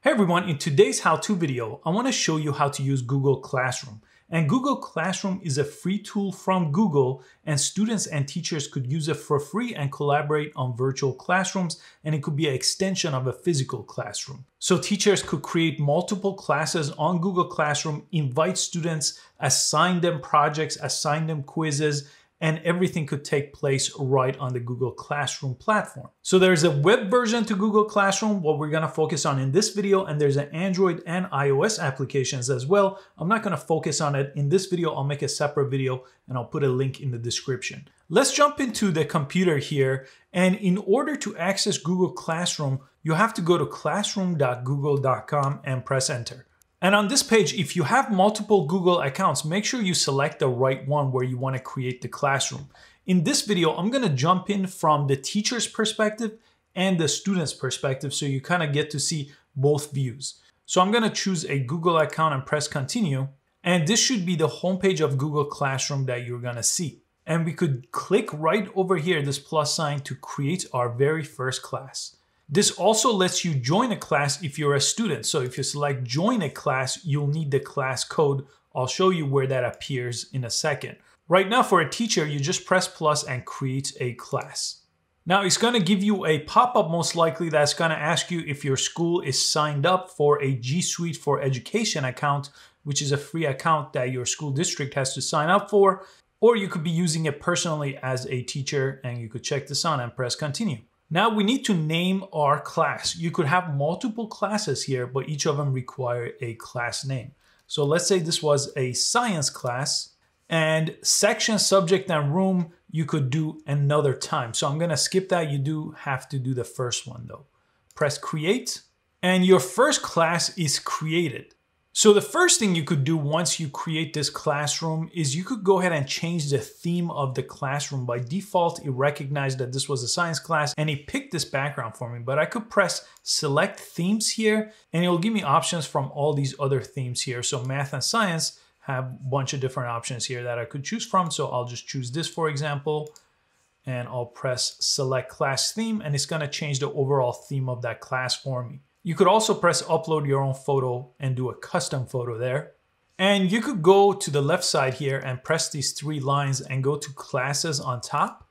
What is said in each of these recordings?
Hey everyone, in today's how-to video, I want to show you how to use Google Classroom. And Google Classroom is a free tool from Google and students and teachers could use it for free and collaborate on virtual classrooms and it could be an extension of a physical classroom. So teachers could create multiple classes on Google Classroom, invite students, assign them projects, assign them quizzes, and everything could take place right on the Google Classroom platform. So there's a web version to Google Classroom, what we're gonna focus on in this video, and there's an Android and iOS applications as well. I'm not gonna focus on it in this video, I'll make a separate video and I'll put a link in the description. Let's jump into the computer here, and in order to access Google Classroom, you have to go to classroom.google.com and press enter. And on this page, if you have multiple Google accounts, make sure you select the right one where you want to create the classroom. In this video, I'm going to jump in from the teacher's perspective and the student's perspective so you kind of get to see both views. So I'm going to choose a Google account and press continue. And this should be the homepage of Google Classroom that you're going to see. And we could click right over here, this plus sign to create our very first class. This also lets you join a class if you're a student. So if you select join a class, you'll need the class code. I'll show you where that appears in a second. Right now for a teacher, you just press plus and create a class. Now it's gonna give you a pop-up most likely that's gonna ask you if your school is signed up for a G Suite for Education account, which is a free account that your school district has to sign up for, or you could be using it personally as a teacher and you could check this on and press continue. Now we need to name our class. You could have multiple classes here, but each of them require a class name. So let's say this was a science class and section, subject, and room you could do another time. So I'm gonna skip that. You do have to do the first one though. Press create and your first class is created. So the first thing you could do once you create this classroom is you could go ahead and change the theme of the classroom. By default, it recognized that this was a science class and it picked this background for me, but I could press select themes here and it'll give me options from all these other themes here. So math and science have a bunch of different options here that I could choose from. So I'll just choose this, for example, and I'll press select class theme and it's gonna change the overall theme of that class for me. You could also press upload your own photo and do a custom photo there. And you could go to the left side here and press these three lines and go to classes on top.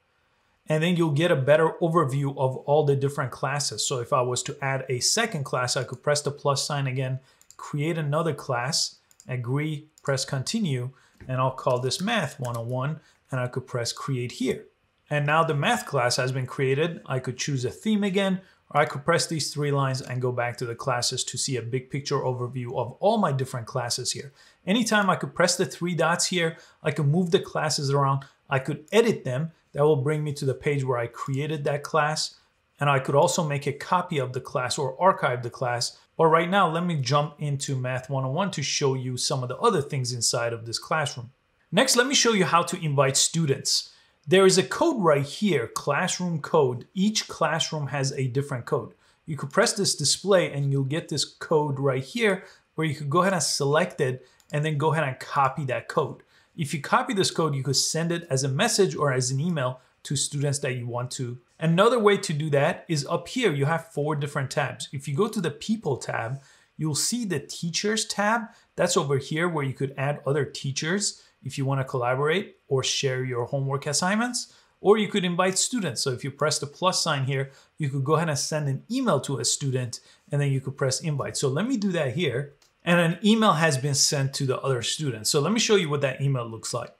And then you'll get a better overview of all the different classes. So if I was to add a second class, I could press the plus sign again, create another class, agree, press continue, and I'll call this math 101 and I could press create here. And now the math class has been created. I could choose a theme again, I could press these three lines and go back to the classes to see a big picture overview of all my different classes here. Anytime I could press the three dots here, I could move the classes around, I could edit them. That will bring me to the page where I created that class. And I could also make a copy of the class or archive the class. But right now, let me jump into Math 101 to show you some of the other things inside of this classroom. Next, let me show you how to invite students. There is a code right here, classroom code. Each classroom has a different code. You could press this display and you'll get this code right here where you could go ahead and select it and then go ahead and copy that code. If you copy this code, you could send it as a message or as an email to students that you want to. Another way to do that is up here, you have four different tabs. If you go to the people tab, you'll see the teachers tab. That's over here where you could add other teachers if you want to collaborate or share your homework assignments, or you could invite students. So if you press the plus sign here, you could go ahead and send an email to a student and then you could press invite. So let me do that here. And an email has been sent to the other student. So let me show you what that email looks like.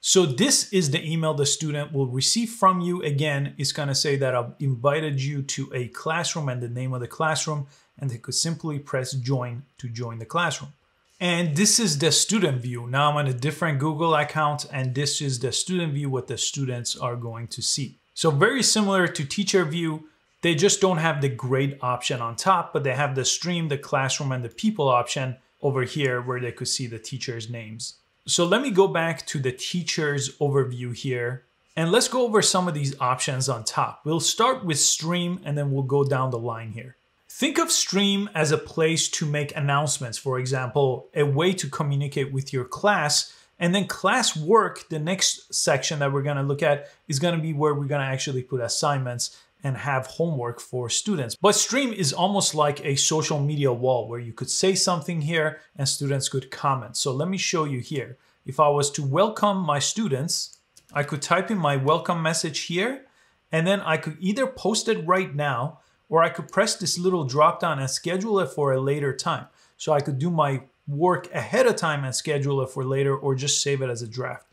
So this is the email the student will receive from you. Again, it's gonna say that I've invited you to a classroom and the name of the classroom, and they could simply press join to join the classroom. And this is the student view. Now I'm on a different Google account and this is the student view, what the students are going to see. So very similar to teacher view, they just don't have the grade option on top, but they have the stream, the classroom, and the people option over here where they could see the teachers' names. So let me go back to the teacher's overview here. And let's go over some of these options on top. We'll start with stream and then we'll go down the line here. Think of Stream as a place to make announcements, for example, a way to communicate with your class. And then class work, the next section that we're gonna look at is gonna be where we're gonna actually put assignments and have homework for students. But Stream is almost like a social media wall where you could say something here and students could comment. So let me show you here. If I was to welcome my students, I could type in my welcome message here, and then I could either post it right now, or I could press this little drop down and schedule it for a later time. So I could do my work ahead of time and schedule it for later, or just save it as a draft.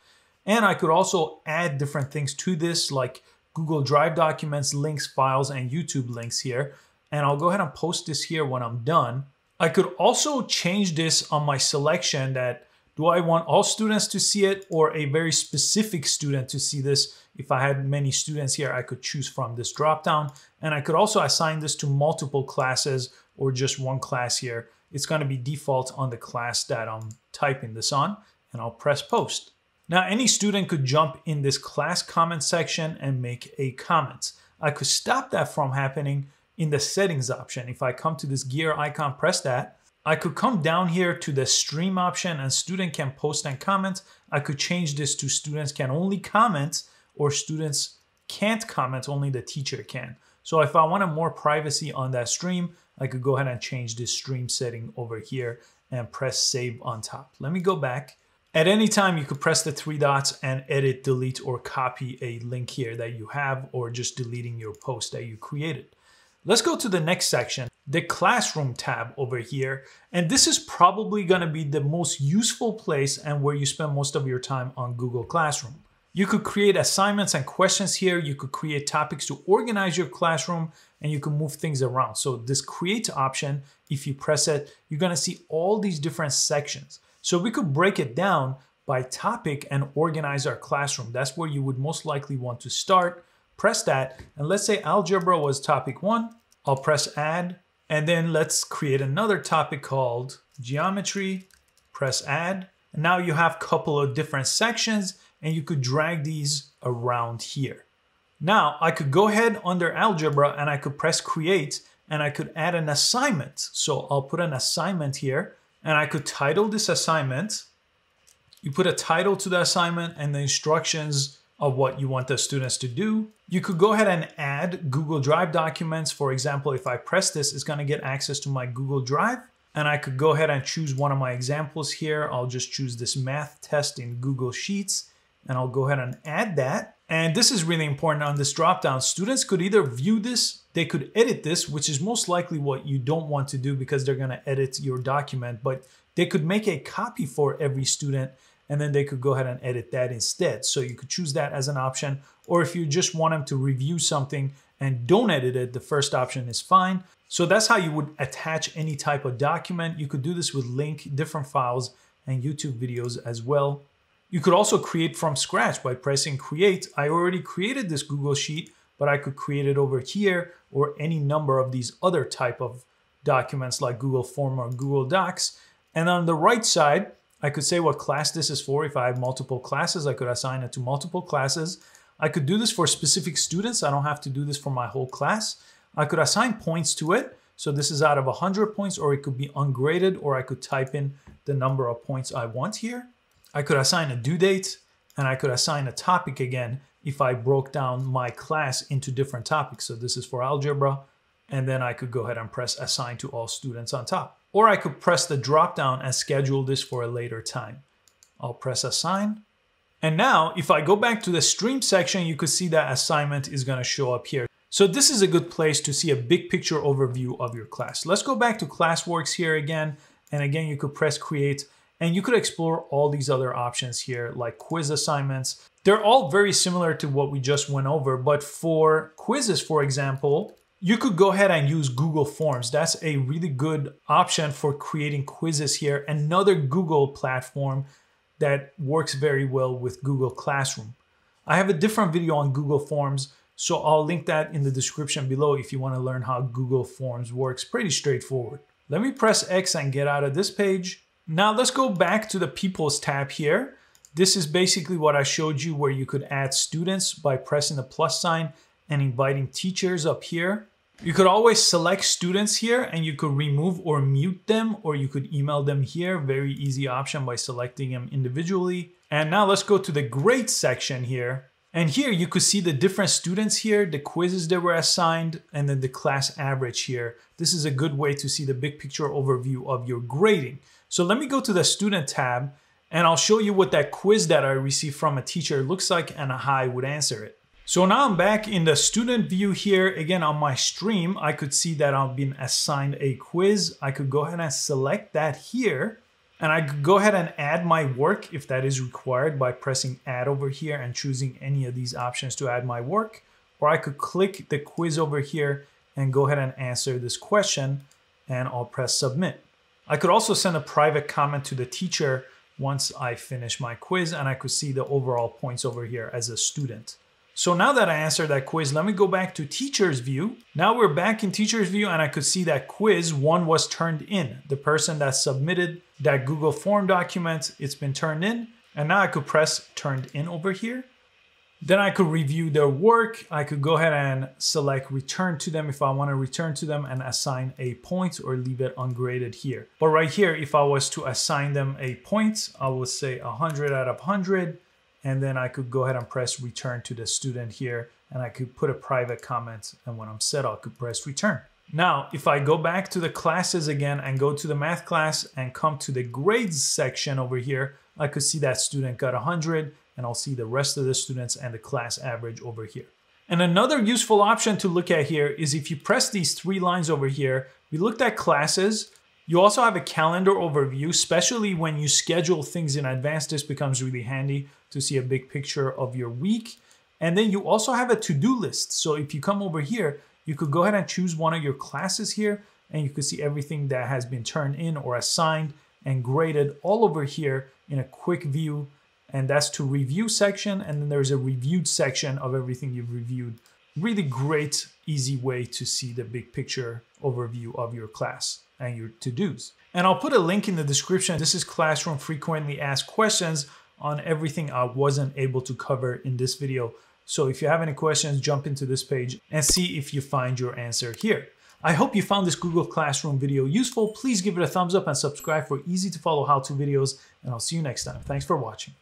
And I could also add different things to this, like Google Drive documents, links, files, and YouTube links here. And I'll go ahead and post this here when I'm done. I could also change this on my selection that do I want all students to see it or a very specific student to see this? If I had many students here, I could choose from this dropdown. And I could also assign this to multiple classes or just one class here. It's gonna be default on the class that I'm typing this on and I'll press post. Now, any student could jump in this class comment section and make a comment. I could stop that from happening in the settings option. If I come to this gear icon, press that, I could come down here to the stream option and student can post and comment. I could change this to students can only comment or students can't comment, only the teacher can. So if I wanted more privacy on that stream, I could go ahead and change this stream setting over here and press save on top. Let me go back at any time, you could press the three dots and edit, delete, or copy a link here that you have, or just deleting your post that you created. Let's go to the next section, the Classroom tab over here. And this is probably gonna be the most useful place and where you spend most of your time on Google Classroom. You could create assignments and questions here. You could create topics to organize your classroom and you can move things around. So this create option, if you press it, you're gonna see all these different sections. So we could break it down by topic and organize our classroom. That's where you would most likely want to start. Press that, and let's say algebra was topic one. I'll press add, and then let's create another topic called geometry. Press add. And now you have a couple of different sections, and you could drag these around here. Now I could go ahead under algebra and I could press create and I could add an assignment. So I'll put an assignment here and I could title this assignment. You put a title to the assignment and the instructions of what you want the students to do. You could go ahead and add Google Drive documents. For example, if I press this, it's gonna get access to my Google Drive. And I could go ahead and choose one of my examples here. I'll just choose this math test in Google Sheets and I'll go ahead and add that. And this is really important on this dropdown. Students could either view this, they could edit this, which is most likely what you don't want to do because they're gonna edit your document, but they could make a copy for every student and then they could go ahead and edit that instead. So you could choose that as an option. Or if you just want them to review something and don't edit it, the first option is fine. So that's how you would attach any type of document. You could do this with link, different files, and YouTube videos as well. You could also create from scratch by pressing create. I already created this Google Sheet, but I could create it over here or any number of these other type of documents like Google Form or Google Docs. And on the right side, I could say what class this is for. If I have multiple classes, I could assign it to multiple classes. I could do this for specific students. I don't have to do this for my whole class. I could assign points to it. So this is out of 100 points, or it could be ungraded, or I could type in the number of points I want here. I could assign a due date and I could assign a topic again if I broke down my class into different topics. So this is for algebra. And then I could go ahead and press assign to all students on top. Or I could press the drop down and schedule this for a later time. I'll press assign. And now if I go back to the stream section, you could see that assignment is gonna show up here. So this is a good place to see a big picture overview of your class. Let's go back to ClassWorks here again. And again, you could press create and you could explore all these other options here like quiz assignments. They're all very similar to what we just went over, but for quizzes, for example, you could go ahead and use Google Forms. That's a really good option for creating quizzes here. Another Google platform that works very well with Google Classroom. I have a different video on Google Forms, so I'll link that in the description below if you want to learn how Google Forms works. Pretty straightforward. Let me press X and get out of this page. Now let's go back to the Peoples tab here. This is basically what I showed you where you could add students by pressing the plus sign and inviting teachers up here. You could always select students here and you could remove or mute them or you could email them here. Very easy option by selecting them individually. And now let's go to the grade section here. And here you could see the different students here, the quizzes that were assigned, and then the class average here. This is a good way to see the big picture overview of your grading. So let me go to the student tab and I'll show you what that quiz that I received from a teacher looks like and how I would answer it. So now I'm back in the student view here. Again, on my stream, I could see that I've been assigned a quiz. I could go ahead and select that here. And I could go ahead and add my work if that is required by pressing add over here and choosing any of these options to add my work. Or I could click the quiz over here and go ahead and answer this question and I'll press submit. I could also send a private comment to the teacher once I finish my quiz and I could see the overall points over here as a student. So now that I answered that quiz, let me go back to teacher's view. Now we're back in teacher's view and I could see that quiz one was turned in. The person that submitted that Google form document, it's been turned in. And now I could press turned in over here. Then I could review their work. I could go ahead and select return to them if I want to return to them and assign a point or leave it ungraded here. But right here, if I was to assign them a point, I would say 100 out of 100. And then I could go ahead and press return to the student here and I could put a private comment. And when I'm set, I could press return. Now, if I go back to the classes again and go to the math class and come to the grades section over here, I could see that student got 100 and I'll see the rest of the students and the class average over here. And another useful option to look at here is if you press these three lines over here, we looked at classes. You also have a calendar overview, especially when you schedule things in advance. This becomes really handy to see a big picture of your week. And then you also have a to-do list. So if you come over here, you could go ahead and choose one of your classes here and you can see everything that has been turned in or assigned and graded all over here in a quick view and that's to review section and then there's a reviewed section of everything you've reviewed really great easy way to see the big picture overview of your class and your to-dos and i'll put a link in the description this is classroom frequently asked questions on everything i wasn't able to cover in this video so if you have any questions jump into this page and see if you find your answer here I hope you found this Google Classroom video useful. Please give it a thumbs up and subscribe for easy to follow how-to videos, and I'll see you next time. Thanks for watching.